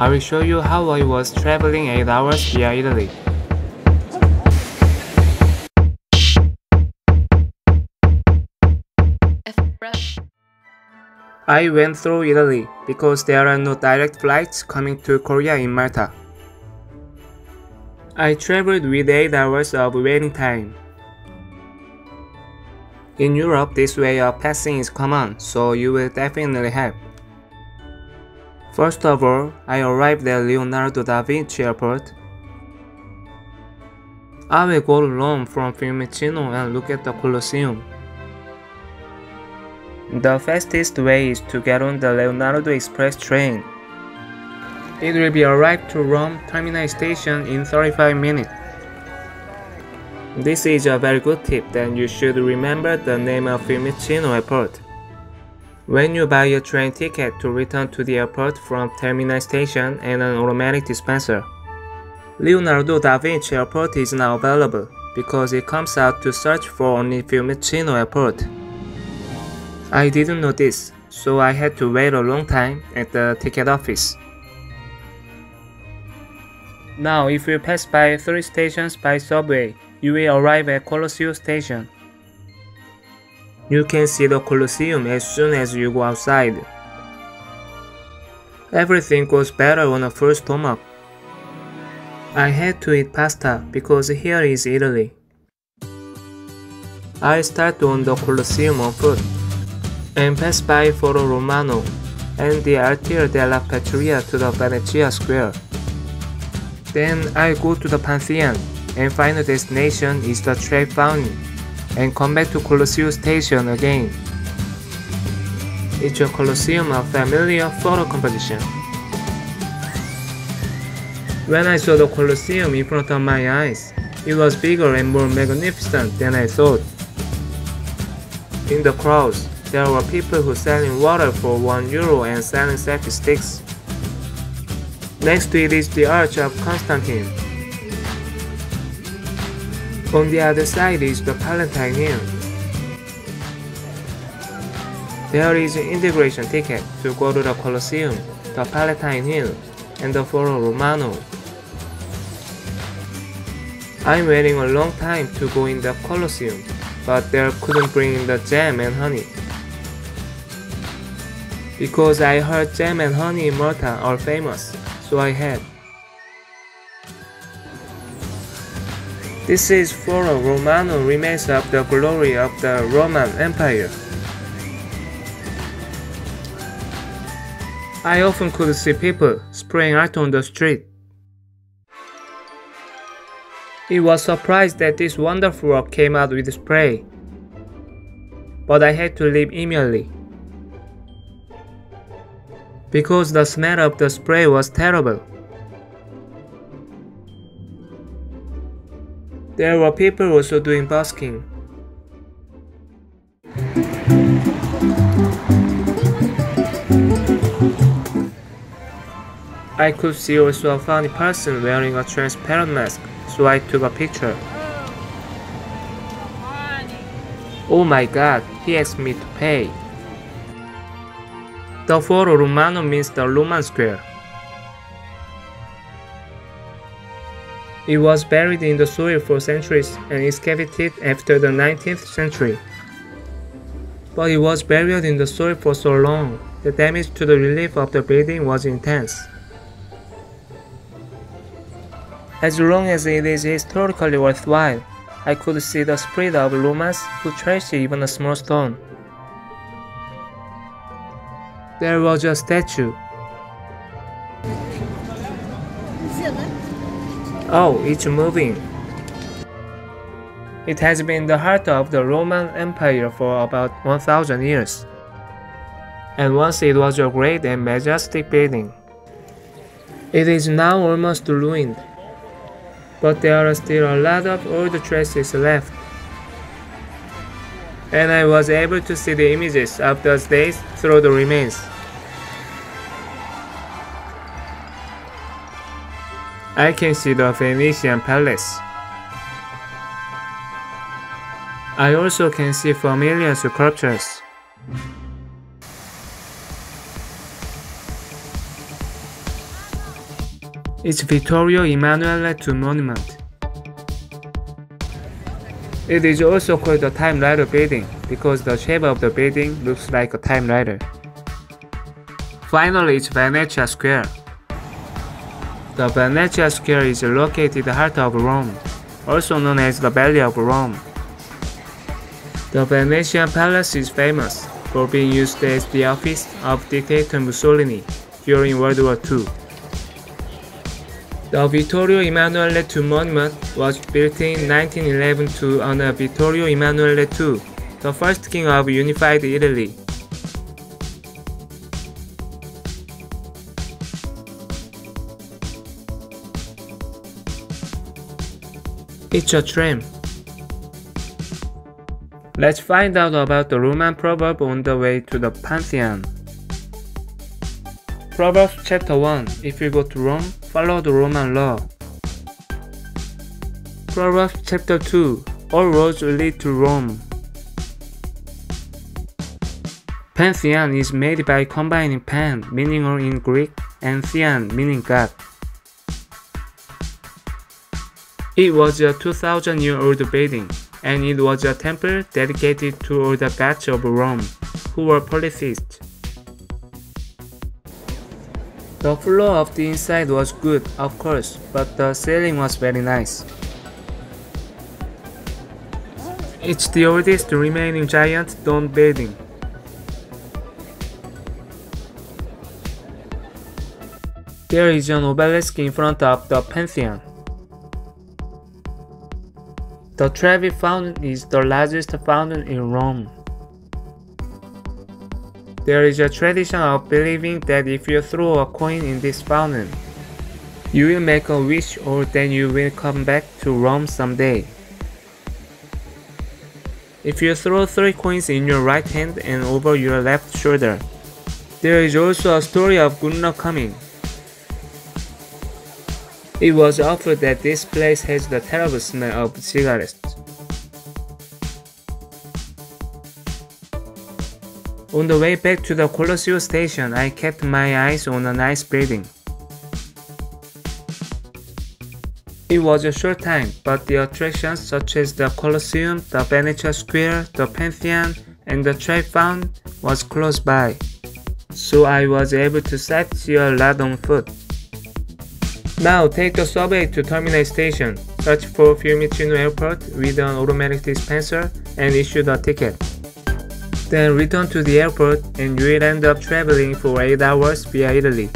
I will show you how I was traveling 8 hours via Italy. I went through Italy because there are no direct flights coming to Korea in Malta. I traveled with 8 hours of waiting time. In Europe, this way of passing is common, so you will definitely have. First of all, I arrived at Leonardo da Vinci Airport. I will go to Rome from Fiumicino and look at the Colosseum. The fastest way is to get on the Leonardo Express train. It will be arrived to Rome Terminal Station in 35 minutes. This is a very good tip that you should remember the name of Fiumicino Airport. When you buy a train ticket to return to the airport from terminal station and an automatic dispenser, Leonardo da Vinci Airport is now available because it comes out to search for only Fiumicino Airport. I didn't know this, so I had to wait a long time at the ticket office. Now, if you pass by three stations by subway, you will arrive at Colosseum Station. You can see the Colosseum as soon as you go outside. Everything goes better on a full stomach. I had to eat pasta because here is Italy. I start on the Colosseum on foot and pass by Foro Romano and the Altar della Patria to the Venezia Square. Then I go to the Pantheon and final destination is the Trevi Fountain and come back to Colosseum Station again. It's a Colosseum of familiar photo composition. When I saw the Colosseum in front of my eyes, it was bigger and more magnificent than I thought. In the crowds, there were people who selling water for 1 euro and selling selfie sticks. Next to it is the Arch of Constantine. On the other side is the Palatine Hill. There is an integration ticket to go to the Colosseum, the Palatine Hill, and the Foro Romano. I'm waiting a long time to go in the Colosseum, but they couldn't bring in the jam and honey. Because I heard jam and honey in Malta are famous, so I had. This is Foro Romano remains of the glory of the Roman Empire. I often could see people spraying art on the street. It was surprised that this wonderful work came out with spray, but I had to leave immediately because the smell of the spray was terrible. There were people also doing busking. I could see also a funny person wearing a transparent mask, so I took a picture. Oh my god, he asked me to pay. The Foro Romano means the Roman square. It was buried in the soil for centuries and excavated after the 19th century. But it was buried in the soil for so long, the damage to the relief of the building was intense. As long as it is historically worthwhile, I could see the spirit of Romans who treasure even a small stone. There was a statue. Oh, it's moving. It has been the heart of the Roman Empire for about 1000 years. And once it was a great and majestic building. It is now almost ruined, but there are still a lot of old traces left. And I was able to see the images of those days through the remains. I can see the Venetian palace. I also can see familiar sculptures. It's Vittorio Emanuele II Monument. It is also called the typewriter building because the shape of the building looks like a typewriter. Finally, it's Venetia Square. The Venetia Square is located in the heart of Rome, also known as the Belly of Rome. The Venetian Palace is famous for being used as the office of dictator Mussolini during World War II. The Vittorio Emanuele II monument was built in 1911 to honor Vittorio Emanuele II, the first king of unified Italy. It's a tram. Let's find out about the Roman proverb on the way to the Pantheon. Proverbs chapter 1 If you go to Rome, follow the Roman law. Proverbs chapter 2 All roads lead to Rome. Pantheon is made by combining pan, meaning or in Greek, and theon, meaning God. It was a 2000 year old building, and it was a temple dedicated to all the gods of Rome, who were polytheists. The floor of the inside was good, of course, but the ceiling was very nice. It's the oldest remaining giant dome building. There is an obelisk in front of the Pantheon. The Trevi Fountain is the largest fountain in Rome. There is a tradition of believing that if you throw a coin in this fountain, you will make a wish or then you will come back to Rome someday. If you throw three coins in your right hand and over your left shoulder, there is also a story of good luck coming. It was offered that this place has the terrible smell of cigarettes. On the way back to the Colosseo station, I kept my eyes on a nice building. It was a short time, but the attractions such as the Colosseum, the Venetia Square, the Pantheon, and the Fountain was close by, so I was able to sightsee a lot on foot. Now take the subway to Terminal Station, search for Fiumicino Airport with an automatic dispenser, and issue the ticket. Then return to the airport and you will end up traveling for 8 hours via Italy.